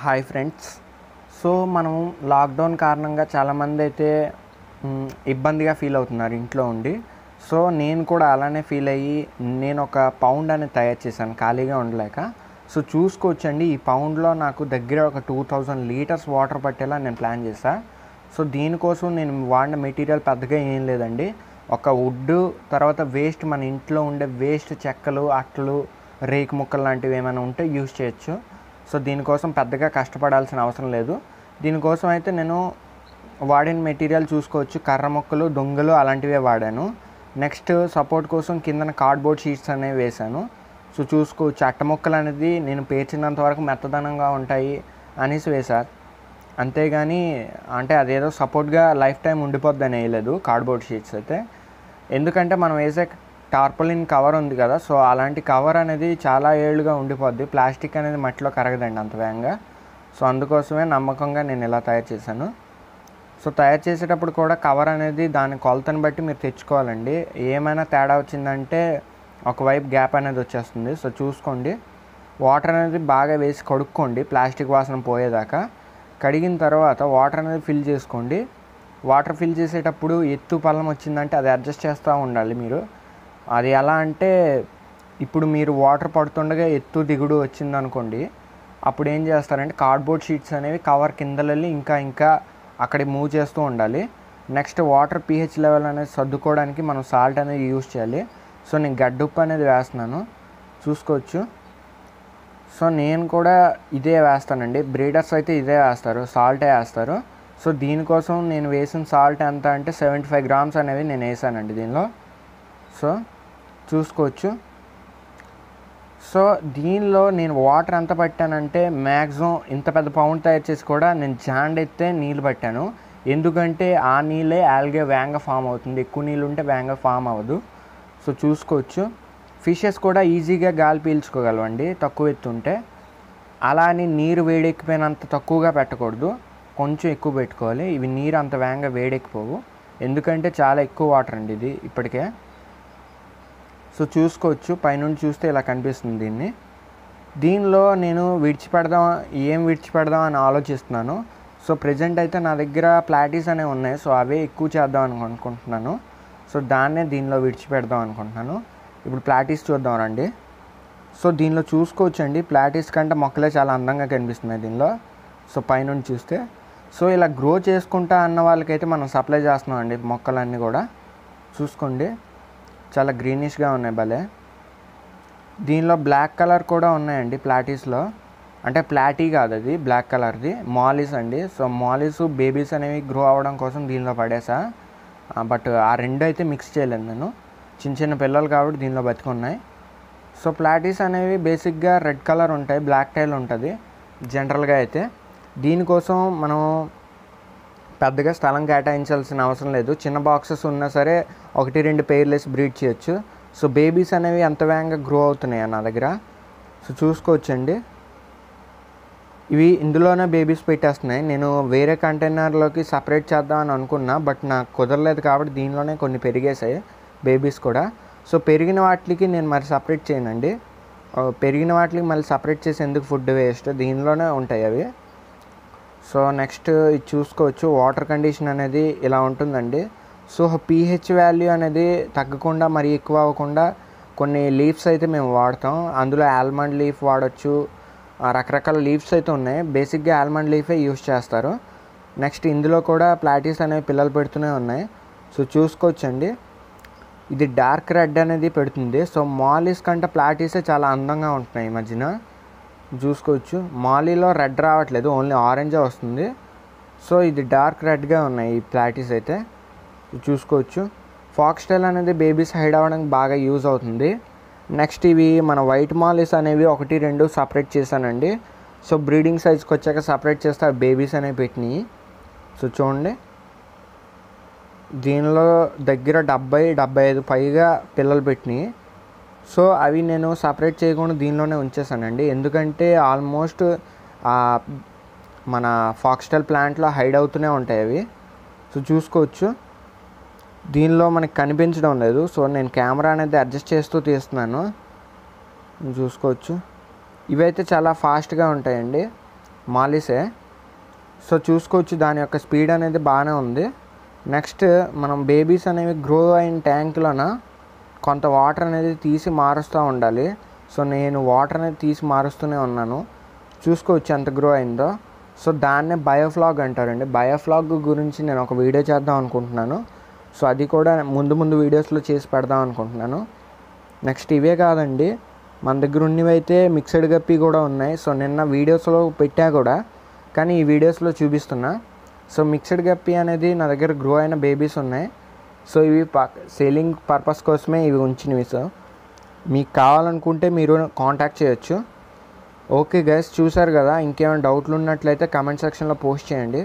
Hi friends. So మనం lockdown కారణంగా చాలామంది అయితే ఇబ్బందిగా ఫీల్ అవుతున్నారు ఇంట్లో ఉండి. సో నేను కూడా అలానే ఫీల్ అయ్యి నేను ఒక పౌండ్ అనేది తయారు చేశాను ఖాళీగా ఉండలేక. సో చూసుకోవచ్చండి ఈ పౌండ్లో నాకు దగ్గర ఒక టూ థౌజండ్ లీటర్స్ వాటర్ పట్టేలా నేను ప్లాన్ చేశాను సో దీనికోసం నేను వాడిన మెటీరియల్ పెద్దగా ఏం లేదండి. ఒక వుడ్ తర్వాత వేస్ట్ మన ఇంట్లో ఉండే వేస్ట్ చెక్కలు అట్టలు రేకు ముక్కలు లాంటివి ఏమైనా ఉంటే యూజ్ చేయొచ్చు. సో దీనికోసం పెద్దగా కష్టపడాల్సిన అవసరం లేదు. దీనికోసం అయితే నేను వాడిన మెటీరియల్ చూసుకోవచ్చు. కర్ర ముక్కలు దొంగలు అలాంటివే వాడాను. నెక్స్ట్ సపోర్ట్ కోసం కిందన కార్డ్బోర్డ్ షీట్స్ అనేవి వేశాను. సో చూసుకోవచ్చు. అట్ట ముక్కలు అనేది నేను పేర్చినంత వరకు మెత్తదనంగా ఉంటాయి అనేసి వేశారు అంతేగాని అంటే అదేదో సపోర్ట్గా లైఫ్ టైం ఉండిపోద్దని వేయలేదు కార్డ్బోర్డ్ షీట్స్ అయితే. ఎందుకంటే మనం వేసే టార్పలిన్ కవర్ ఉంది కదా సో అలాంటి కవర్ అనేది చాలా ఏళ్ళుగా ఉండిపోద్ది. ప్లాస్టిక్ అనేది మట్టిలో కరగదండి అంత వేగంగా. సో అందుకోసమే నమ్మకంగా నేను ఇలా తయారు చేశాను. సో తయారు చేసేటప్పుడు కూడా కవర్ అనేది దాని కొలతను బట్టి మీరు తెచ్చుకోవాలండి. ఏమైనా తేడా వచ్చిందంటే ఒకవైపు గ్యాప్ అనేది వచ్చేస్తుంది. సో చూసుకోండి. వాటర్ అనేది బాగా వేసి కడుక్కోండి. ప్లాస్టిక్ వాసన పోయేదాకా. కడిగిన తర్వాత వాటర్ అనేది ఫిల్ చేసుకోండి. వాటర్ ఫిల్ చేసేటప్పుడు ఎత్తు పల్లం వచ్చిందంటే అది అడ్జస్ట్ చేస్తూ ఉండాలి మీరు. అది ఎలా అంటే ఇప్పుడు మీరు వాటర్ పడుతుండగా ఎత్తు దిగుడు వచ్చిందనుకోండి అప్పుడు ఏం చేస్తారంటే కార్డ్బోర్డ్ షీట్స్ అనేవి కవర్ కిందలెళ్ళి ఇంకా ఇంకా అక్కడ మూవ్ చేస్తూ ఉండాలి. నెక్స్ట్ వాటర్ పీహెచ్ లెవెల్ అనేది సర్దుకోవడానికి మనం సాల్ట్ అనేది యూజ్ చేయాలి. సో నేను గడ్డుప్పు అనేది వేస్తున్నాను. చూసుకోవచ్చు. సో నేను కూడా ఇదే వేస్తానండి. బ్రీడర్స్ అయితే ఇదే వేస్తారు. సాల్టే వేస్తారు. సో దీనికోసం నేను వేసిన సాల్ట్ ఎంత అంటే సెవెంటీ ఫైవ్ గ్రామ్స్ అనేవి నేను వేసానండి దీనిలో. సో చూసుకోవచ్చు. సో దీనిలో నేను వాటర్ ఎంత పట్టానంటే మ్యాక్సిమం ఇంత పెద్ద పౌండ్ తయారు చేసి కూడా నేను జాండ్ ఎత్తే నీళ్ళు పట్టాను. ఎందుకంటే ఆ నీళ్ళే ఆల్గే వేంగా ఫామ్ అవుతుంది. ఎక్కువ నీళ్ళు ఉంటే వేంగా ఫామ్ అవ్వదు. సో చూసుకోవచ్చు. ఫిషెస్ కూడా ఈజీగా గాలి పీల్చుకోగలవండి తక్కువ ఎత్తు ఉంటే. అలా అని నీరు వేడెక్కిపోయినంత తక్కువగా పెట్టకూడదు. కొంచెం ఎక్కువ పెట్టుకోవాలి. ఇవి నీరు అంత వేగంగా వేడెక్కిపోవు. ఎందుకంటే చాలా ఎక్కువ వాటర్ అండి ఇది ఇప్పటికే. సో చూసుకోవచ్చు పైనుండి చూస్తే ఇలా కనిపిస్తుంది దీన్ని. దీనిలో నేను విడిచిపెడదాం ఏం విడిచిపెడదాం అని ఆలోచిస్తున్నాను. సో ప్రజెంట్ అయితే నా దగ్గర ప్లాటీస్ అనేవి ఉన్నాయి సో అవే ఎక్కువ చేద్దాం అని అనుకుంటున్నాను. సో దాన్నే దీనిలో విడిచిపెడదాం అనుకుంటున్నాను. ఇప్పుడు ప్లాటీస్ చూద్దాం రండి. సో దీనిలో చూసుకోవచ్చండి ప్లాటీస్ కంటే మొక్కలే చాలా అందంగా కనిపిస్తున్నాయి దీనిలో. సో పైనుండి చూస్తే. సో ఇలా గ్రో చేసుకుంటా అన్న వాళ్ళకైతే మనం సప్లై చేస్తున్నాం అండి మొక్కలన్నీ కూడా. చూసుకోండి. చాలా గ్రీనిష్గా ఉన్నాయి భలే. దీనిలో బ్లాక్ కలర్ కూడా ఉన్నాయండి ప్లాటీస్లో అంటే ప్లాటీ కాదు అది బ్లాక్ కలర్ది మాలిస్ అండి. సో మాలిస్ బేబీస్ అనేవి గ్రో అవ్వడం కోసం దీనిలో పడేసా. బట్ ఆ రెండు అయితే మిక్స్ చేయలేదు నేను. చిన్న చిన్న పిల్లలు కాబట్టి దీనిలో బతికున్నాయి. సో ప్లాటీస్ అనేవి బేసిక్గా రెడ్ కలర్ ఉంటాయి బ్లాక్ టైల్ ఉంటుంది జనరల్గా అయితే. దీనికోసం మనం పెద్దగా స్థలం కేటాయించాల్సిన అవసరం లేదు. చిన్న బాక్సెస్ ఉన్నా సరే ఒకటి రెండు పేర్లేసి బ్రీడ్ చేయొచ్చు. సో బేబీస్ అనేవి ఎంత వేగంగా గ్రో అవుతున్నాయి నా దగ్గర? సో చూసుకోవచ్చండి. ఇవి ఇందులోనే బేబీస్ పెట్టేస్తున్నాయి. నేను వేరే కంటైనర్లోకి సపరేట్ చేద్దాం అని అనుకున్నా బట్ నాకు కుదరలేదు కాబట్టి దీనిలోనే కొన్ని పెరిగేసాయి బేబీస్ కూడా. సో పెరిగిన వాటికి నేను మరి సపరేట్ చేయనండి. పెరిగిన వాటికి మళ్ళీ సపరేట్ చేసి ఎందుకు ఫుడ్ వేస్ట్ దీనిలోనే ఉంటాయి అవి. సో నెక్స్ట్ ఇది చూసుకోవచ్చు. వాటర్ కండిషన్ అనేది ఇలా ఉంటుందండి. సో పీహెచ్ వాల్యూ అనేది తగ్గకుండా మరీ ఎక్కువ అవ్వకుండా కొన్ని లీవ్స్ అయితే మేము వాడతాం. అందులో ఆల్మండ్ లీఫ్ వాడచ్చు. రకరకాల లీవ్స్ అయితే ఉన్నాయి. బేసిక్గా ఆల్మండ్ లీఫే యూస్ చేస్తారు. నెక్స్ట్ ఇందులో కూడా ప్లాటీస్ అనేవి పిల్లలు పెడుతూనే ఉన్నాయి. సో చూసుకోవచ్చండి. ఇది డార్క్ రెడ్ అనేది పెడుతుంది. సో మాలిస్ కంటే ప్లాటీసే చాలా అందంగా ఉంటున్నాయి ఈ మధ్యన. చూసుకోవచ్చు. మాలీలో రెడ్ రావట్లేదు ఓన్లీ ఆరెంజే వస్తుంది. సో ఇది డార్క్ రెడ్గా ఉన్నాయి ఈ ప్లాటీస్ అయితే. చూసుకోవచ్చు. ఫాక్స్టైల్ అనేది బేబీస్ హైడ్ అవ్వడానికి బాగా యూజ్ అవుతుంది. నెక్స్ట్ ఇవి మన వైట్ మాలీస్ అనేవి ఒకటి రెండు సపరేట్ చేశానండి. సో బ్రీడింగ్ సైజ్కి వచ్చాక సపరేట్ చేస్తే అవి బేబీస్ అనేవి పెట్టినాయి. సో చూడండి. దీనిలో దగ్గర డెబ్బై డెబ్బై ఐదు పైగా పిల్లలు పెట్టినాయి. సో అవి నేను సపరేట్ చేయకుండా దీనిలోనే ఉంచేసానండి. ఎందుకంటే ఆల్మోస్ట్ మన ఫాక్స్టైల్ ప్లాంట్లో హైడ్ అవుతూనే ఉంటాయి అవి. సో చూసుకోవచ్చు. దీనిలో మనకి కనిపించడం లేదు. సో నేను కెమెరా అనేది అడ్జస్ట్ చేస్తూ తీస్తున్నాను. చూసుకోవచ్చు. ఇవైతే చాలా ఫాస్ట్గా ఉంటాయండి. మాలిసే. సో చూసుకోవచ్చు దాని యొక్క స్పీడ్ అనేది బాగానే ఉంది. నెక్స్ట్ మనం బేబీస్ అనేవి గ్రో అయిన ట్యాంక్లోన? కొంత వాటర్ అనేది తీసి మారుస్తూ ఉండాలి. సో నేను వాటర్ అనేది తీసి మారుస్తూనే ఉన్నాను. చూసుకోవచ్చు ఎంత గ్రో అయిందో. సో దాన్నే బయోఫ్లాగ్ అంటారండి. బయోఫ్లాగ్ గురించి నేను ఒక వీడియో చేద్దాం అనుకుంటున్నాను. సో అది కూడా ముందు ముందు వీడియోస్లో చేసి పెడదాం అనుకుంటున్నాను. నెక్స్ట్ ఇవే కాదండి. మన దగ్గర ఉన్నవి అయితే మిక్సడ్ గప్పి కూడా ఉన్నాయి. సో నిన్న వీడియోస్లో పెట్టా కూడా. కానీ ఈ వీడియోస్లో చూపిస్తున్నా. సో మిక్సడ్ గప్పి అనేది నా దగ్గర గ్రో అయిన బేబీస్ ఉన్నాయి. సో ఇవి సేలింగ్ పర్పస్ కోసమే ఇవి ఉంచినవి సో మీకు కావాలనుకుంటే మీరు కాంటాక్ట్ చేయొచ్చు. ఓకే గైస్ చూసారు కదా ఇంకేమైనా డౌట్లు ఉన్నట్లయితే కమెంట్ సెక్షన్లో పోస్ట్ చేయండి.